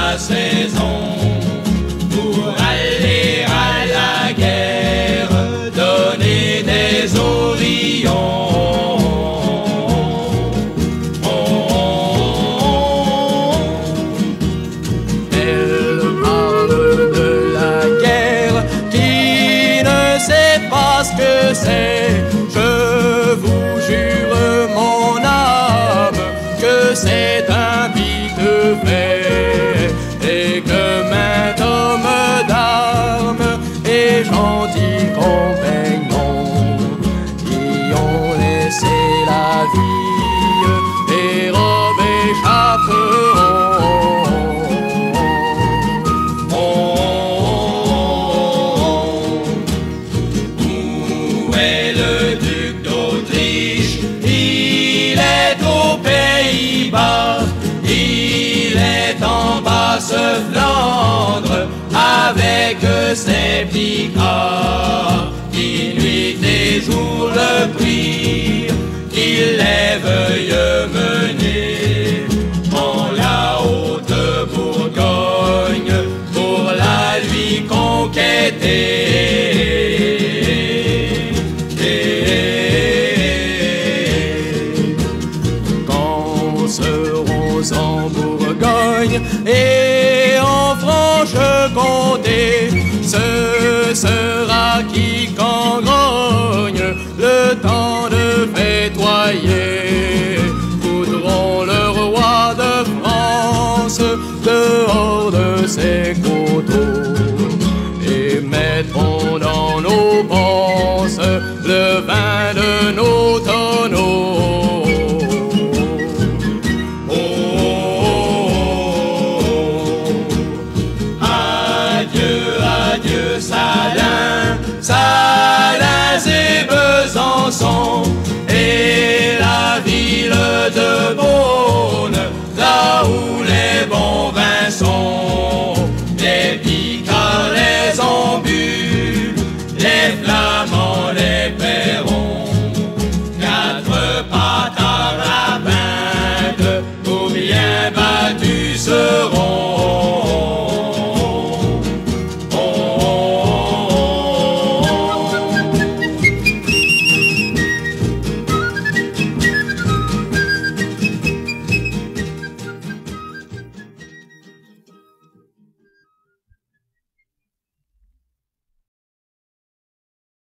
la saison pour aller à la guerre, donner des ourillons. Elle parle de la guerre qui ne sait pas ce que c'est. Je gentils compagnons qui ont laissé la vie et robes et chaperons. Où est le duc d'Autriche? Il est aux Pays-Bas, il est en Basse-Flandre avec ses picards qui nuit et jour le prient, qu'il les veuille mener en la haute Bourgogne pour la lui conquêter. Et en Franche-Comté, Voudront le roi de France dehors de ses